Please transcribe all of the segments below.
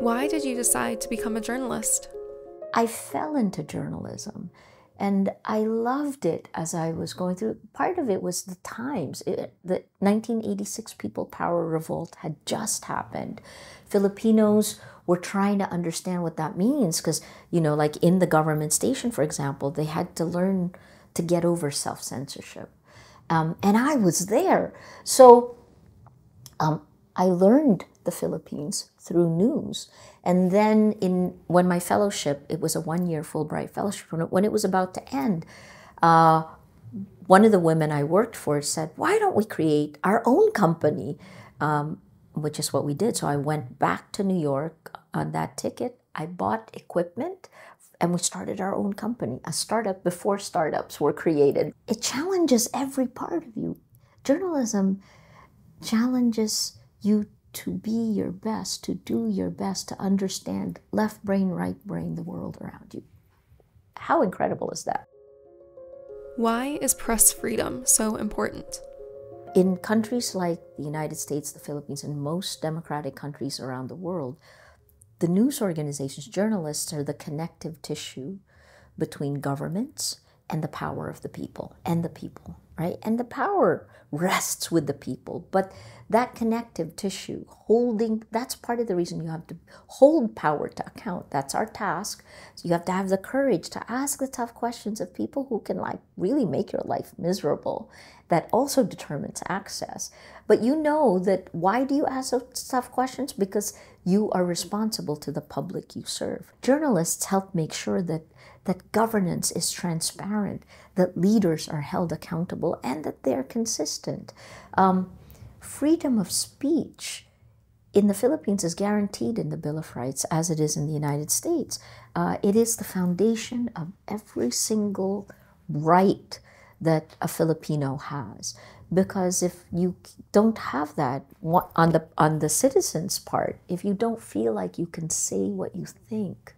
Why did you decide to become a journalist? I fell into journalism and I loved it as I was going through. Part of it was the times. It, the 1986 People Power Revolt had just happened. Filipinos were trying to understand what that means because, you know, like in the government station, for example, they had to learn to get over self censorship. Um, and I was there. So um, I learned the Philippines through news. And then in when my fellowship, it was a one-year Fulbright fellowship. When it, when it was about to end, uh, one of the women I worked for said, "Why don't we create our own company?" Um, which is what we did. So I went back to New York on that ticket. I bought equipment and we started our own company, a startup before startups were created. It challenges every part of you. Journalism challenges you to be your best, to do your best, to understand left brain, right brain, the world around you. How incredible is that? Why is press freedom so important? In countries like the United States, the Philippines, and most democratic countries around the world, the news organizations, journalists are the connective tissue between governments and the power of the people and the people, right? And the power rests with the people. But that connective tissue, holding, that's part of the reason you have to hold power to account. That's our task. So you have to have the courage to ask the tough questions of people who can like really make your life miserable. That also determines access. But you know that why do you ask those tough questions? Because you are responsible to the public you serve. Journalists help make sure that that governance is transparent, that leaders are held accountable, and that they're consistent. Um, freedom of speech in the Philippines is guaranteed in the Bill of Rights as it is in the United States. Uh, it is the foundation of every single right that a Filipino has. Because if you don't have that on the on the citizens' part, if you don't feel like you can say what you think,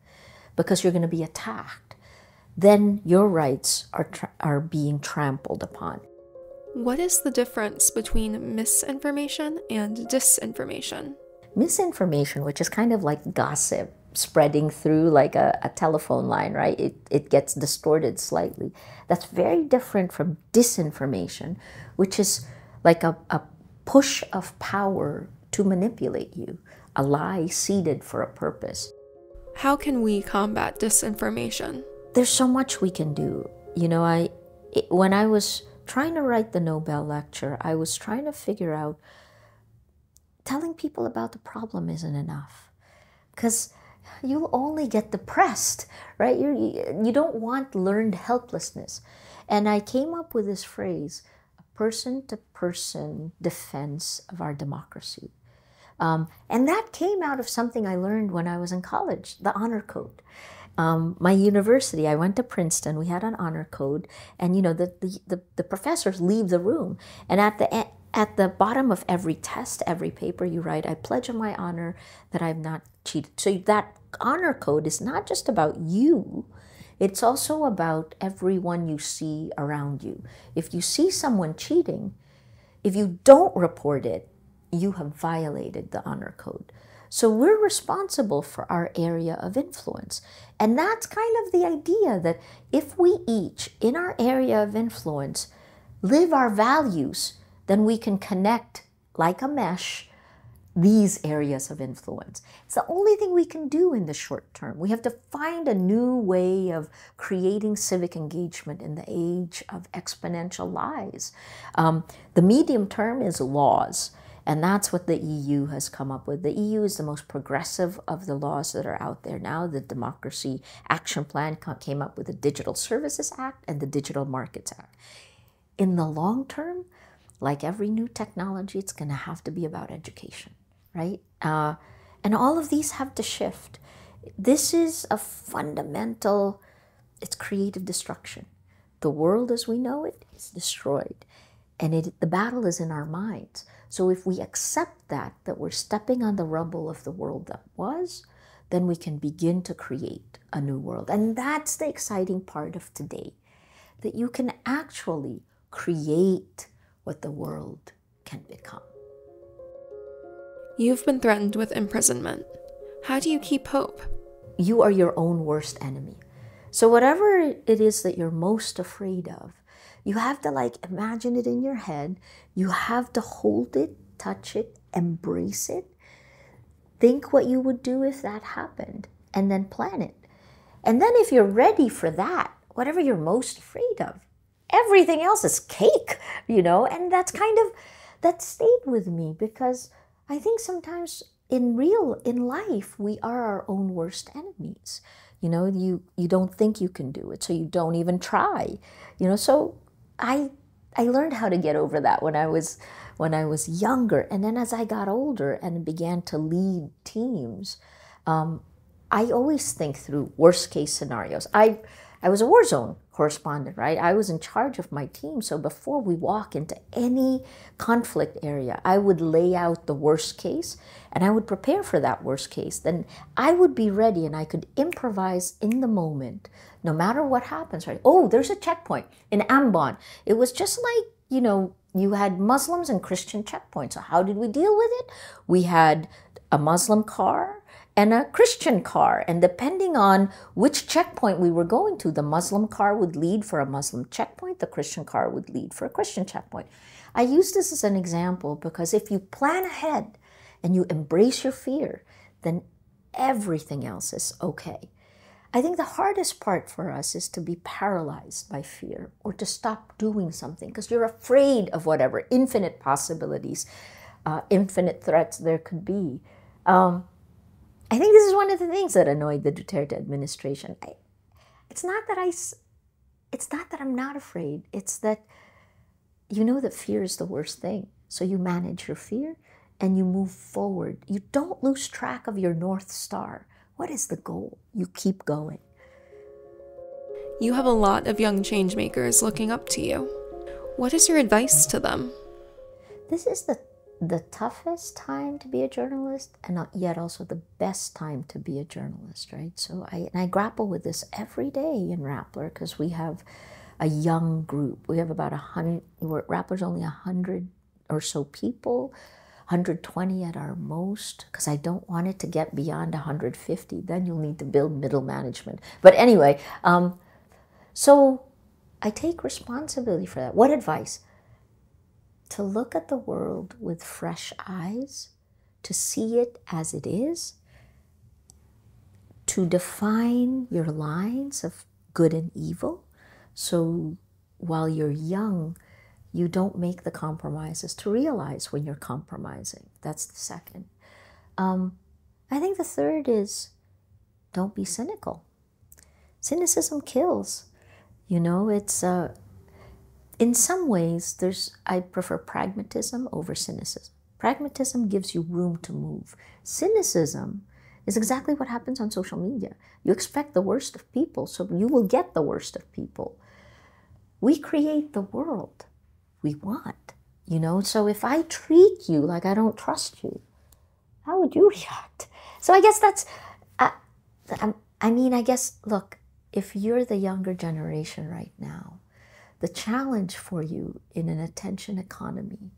because you're going to be attacked, then your rights are, are being trampled upon. What is the difference between misinformation and disinformation? Misinformation, which is kind of like gossip spreading through like a, a telephone line, right? It, it gets distorted slightly. That's very different from disinformation, which is like a, a push of power to manipulate you, a lie seeded for a purpose. How can we combat disinformation? There's so much we can do. You know, I it, when I was trying to write the Nobel lecture, I was trying to figure out telling people about the problem isn't enough. Cuz you'll only get depressed, right? You you don't want learned helplessness. And I came up with this phrase, a person to person defense of our democracy. Um, and that came out of something I learned when I was in college, the honor code um, my university, I went to Princeton. We had an honor code, and you know the, the, the, the professors leave the room, and at the end, at the bottom of every test, every paper you write, I pledge on my honor that I've not cheated. So that honor code is not just about you. It's also about everyone you see around you. If you see someone cheating, if you don't report it, you have violated the honor code. So we're responsible for our area of influence. And that's kind of the idea that if we each, in our area of influence, live our values, then we can connect like a mesh these areas of influence. It's the only thing we can do in the short term. We have to find a new way of creating civic engagement in the age of exponential lies. Um, the medium term is laws. And that's what the EU has come up with. The EU is the most progressive of the laws that are out there now. The Democracy Action Plan came up with the Digital Services Act and the Digital Markets Act. In the long term, like every new technology, it's going to have to be about education, right? Uh, and all of these have to shift. This is a fundamental, it's creative destruction. The world as we know it is destroyed. And it, the battle is in our minds. So if we accept that, that we're stepping on the rubble of the world that was, then we can begin to create a new world. And that's the exciting part of today, that you can actually create what the world can become. You've been threatened with imprisonment. How do you keep hope? You are your own worst enemy. So, whatever it is that you're most afraid of, you have to like imagine it in your head. You have to hold it, touch it, embrace it. Think what you would do if that happened, and then plan it. And then, if you're ready for that, whatever you're most afraid of, everything else is cake, you know? And that's kind of, that stayed with me because I think sometimes in real in life we are our own worst enemies you know you you don't think you can do it so you don't even try you know so i i learned how to get over that when i was when i was younger. And then as i got older and began to lead teams um, i always think through worst case scenarios. I i was a war zone correspondent, right? I was in charge of my team. So before we walk into any conflict area, I would lay out the worst case and I would prepare for that worst case. Then I would be ready and I could improvise in the moment, no matter what happens, right? Oh, there's a checkpoint in Ambon. It was just like, you know, you had Muslims and Christian checkpoints. So how did we deal with it? We had a Muslim car and a Christian car. And depending on which checkpoint we were going to, the Muslim car would lead for a Muslim checkpoint, the Christian car would lead for a Christian checkpoint. I use this as an example because if you plan ahead and you embrace your fear, then everything else is okay. I think the hardest part for us is to be paralyzed by fear or to stop doing something because you're afraid of whatever infinite possibilities, uh, infinite threats there could be. Um, I think this is one of the things that annoyed the Duterte administration. I, it's not that I, it's not that I'm not afraid. It's that you know that fear is the worst thing. So you manage your fear and you move forward. You don't lose track of your North Star. What is the goal? You keep going. You have a lot of young changemakers looking up to you. What is your advice to them? This is the the toughest time to be a journalist and not yet also the best time to be a journalist, right? So I, and I grapple with this every day in Rappler because we have a young group. We have about a hundred, Rappler's only a hundred or so people, 120 at our most, because I don't want it to get beyond 150. Then you'll need to build middle management. But anyway, um, so I take responsibility for that. What advice? To look at the world with fresh eyes, to see it as it is, to define your lines of good and evil. So while you're young, you don't make the compromises to realize when you're compromising. That's the second. Um, I think the third is don't be cynical. Cynicism kills. You know, it's uh, in some ways, there's I prefer pragmatism over cynicism. Pragmatism gives you room to move. Cynicism is exactly what happens on social media. You expect the worst of people, so you will get the worst of people. We create the world we want, you know? So if I treat you like I don't trust you, how would you react? So I guess that's, uh, I mean, I guess, look, if you're the younger generation right now, the challenge for you in an attention economy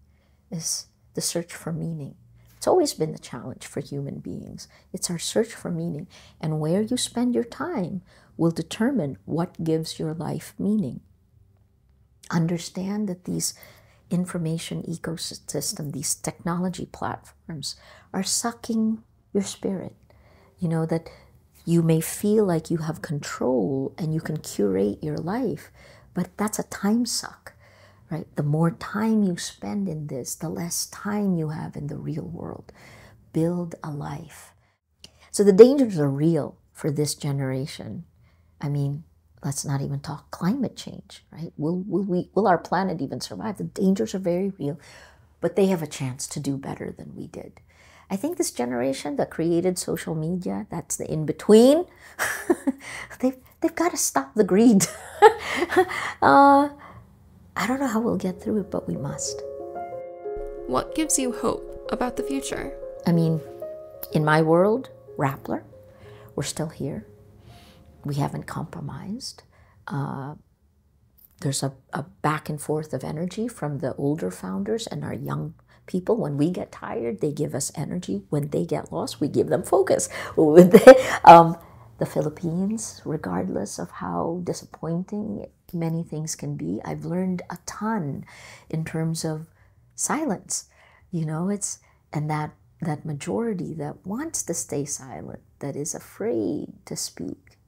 is the search for meaning. It's always been the challenge for human beings. It's our search for meaning. And where you spend your time will determine what gives your life meaning. Understand that these information ecosystem, these technology platforms are sucking your spirit. You know, that you may feel like you have control and you can curate your life, but that's a time suck, right? The more time you spend in this, the less time you have in the real world. Build a life. So the dangers are real for this generation. I mean, let's not even talk climate change, right? Will, will, we, will our planet even survive? The dangers are very real, but they have a chance to do better than we did. I think this generation that created social media, that's the in between, they've, they've got to stop the greed. uh, I don't know how we'll get through it, but we must. What gives you hope about the future? I mean, in my world, Rappler, we're still here. We haven't compromised. Uh, there's a, a back and forth of energy from the older founders and our young people when we get tired they give us energy when they get lost we give them focus um, the philippines regardless of how disappointing many things can be i've learned a ton in terms of silence you know it's and that that majority that wants to stay silent that is afraid to speak.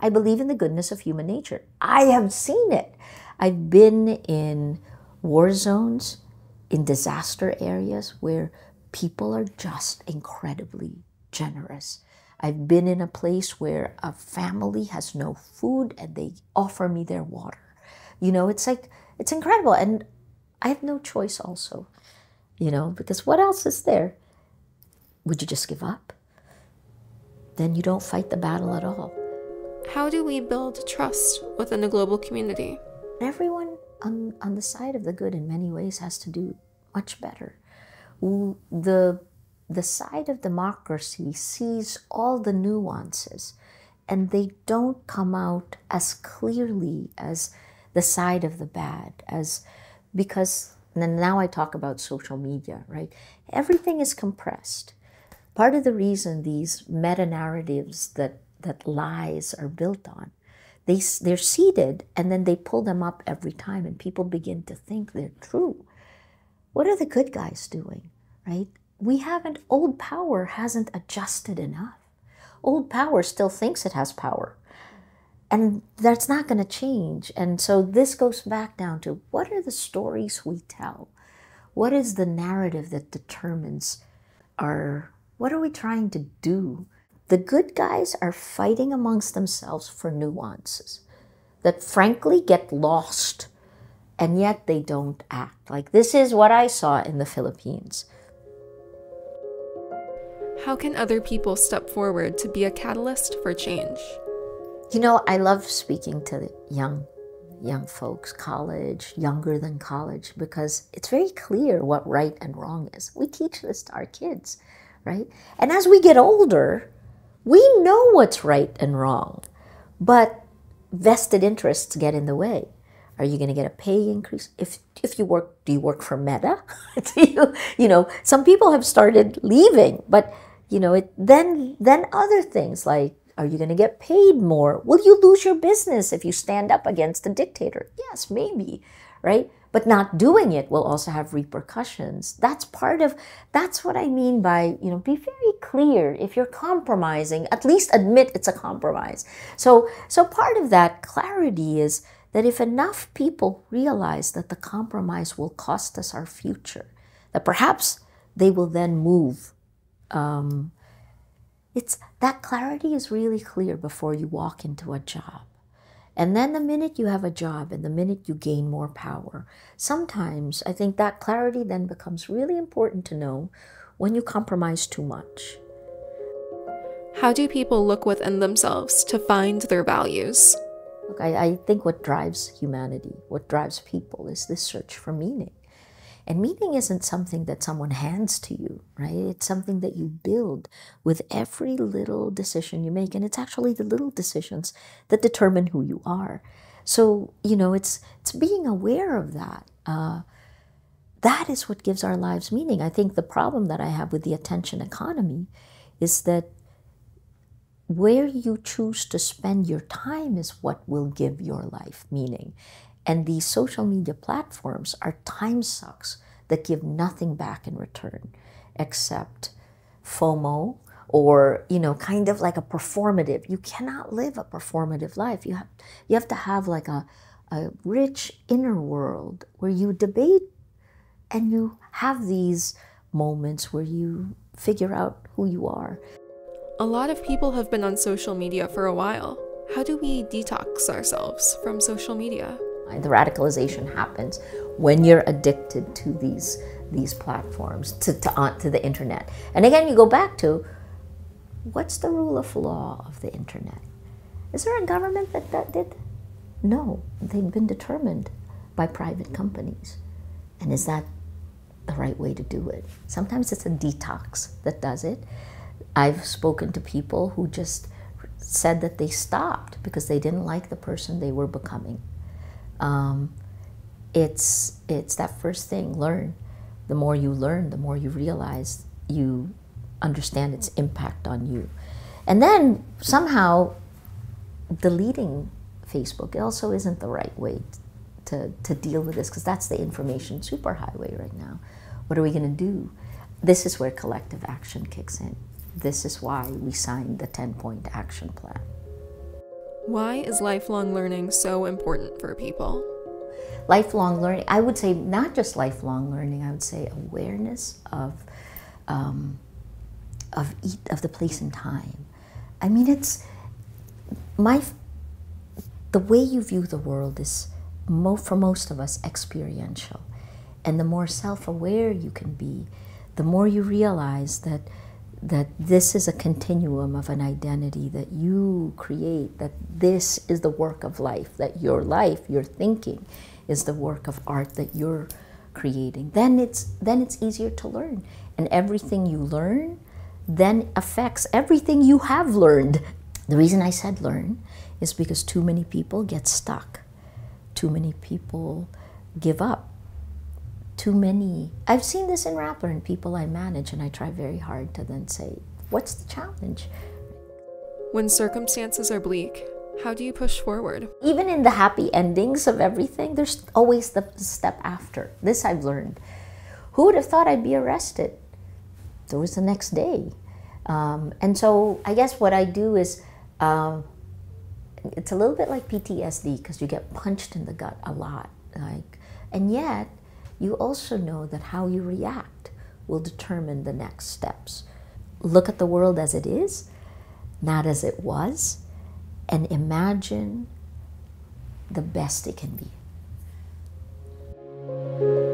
I believe in the goodness of human nature. I have seen it. I've been in war zones in disaster areas where people are just incredibly generous. I've been in a place where a family has no food and they offer me their water. You know, it's like, it's incredible. And I have no choice also, you know, because what else is there? Would you just give up? Then you don't fight the battle at all. How do we build trust within the global community? Everyone on, on the side of the good in many ways has to do much better. The, the side of democracy sees all the nuances and they don't come out as clearly as the side of the bad as because now I talk about social media, right? Everything is compressed. Part of the reason these meta narratives that, that lies are built on they, they're seeded and then they pull them up every time and people begin to think they're true what are the good guys doing right we haven't old power hasn't adjusted enough. Old power still thinks it has power. And that's not going to change. And so this goes back down to what are the stories we tell? What is the narrative that determines our what are we trying to do? The good guys are fighting amongst themselves for nuances that frankly get lost and yet they don't act. Like this is what I saw in the Philippines. How can other people step forward to be a catalyst for change? You know, I love speaking to young young folks, college, younger than college because it's very clear what right and wrong is. We teach this to our kids, right? And as we get older, we know what's right and wrong, but vested interests get in the way. Are you going to get a pay increase? If if you work, do you work for Meta? do you, you know, some people have started leaving, but you know, it then then other things like are you going to get paid more? Will you lose your business if you stand up against a dictator? Yes, maybe, right? but not doing it will also have repercussions that's part of that's what i mean by you know be very clear if you're compromising at least admit it's a compromise so so part of that clarity is that if enough people realize that the compromise will cost us our future that perhaps they will then move um, it's that clarity is really clear before you walk into a job and then the minute you have a job and the minute you gain more power, sometimes I think that clarity then becomes really important to know when you compromise too much. How do people look within themselves to find their values? Look, I, I think what drives humanity, what drives people, is this search for meaning. And meaning isn't something that someone hands to you, right? It's something that you build with every little decision you make. And it's actually the little decisions that determine who you are. So, you know, it's, it's being aware of that. Uh, that is what gives our lives meaning. I think the problem that I have with the attention economy is that where you choose to spend your time is what will give your life meaning. And these social media platforms are time sucks that give nothing back in return except FOMO or, you know, kind of like a performative. You cannot live a performative life. You have, you have to have like a, a rich inner world where you debate and you have these moments where you figure out who you are. A lot of people have been on social media for a while. How do we detox ourselves from social media? The radicalization happens when you're addicted to these these platforms, to, to, uh, to the internet. And again, you go back to what's the rule of law of the internet? Is there a government that, that did? No, they've been determined by private companies. And is that the right way to do it? Sometimes it's a detox that does it. I've spoken to people who just said that they stopped because they didn't like the person they were becoming Um, it's it's that first thing. Learn. The more you learn, the more you realize you understand its impact on you, and then somehow deleting Facebook also isn't the right way to, to deal with this because that's the information superhighway right now. What are we going to do? This is where collective action kicks in. This is why we signed the 10 point action plan. Why is lifelong learning so important for people? Lifelong learning, I would say not just lifelong learning, I would say awareness of, um, of, of the place and time. I mean, it's my, the way you view the world is, mo for most of us, experiential. And the more self aware you can be, the more you realize that that this is a continuum of an identity that you create, that this is the work of life, that your life, your thinking is the work of art that you're creating. Then it's then it's easier to learn. And everything you learn then affects everything you have learned. The reason I said learn is because too many people get stuck. Too many people give up too many. I've seen this in Rappler and people I manage, and I try very hard to then say, what's the challenge? When circumstances are bleak, how do you push forward? Even in the happy endings of everything, there's always the step after. This I've learned. Who would have thought I'd be arrested? It was the next day. Um, and so I guess what I do is um, it's a little bit like PTSD because you get punched in the gut a lot. Like, and yet you also know that how you react will determine the next steps. Look at the world as it is, not as it was, and imagine the best it can be.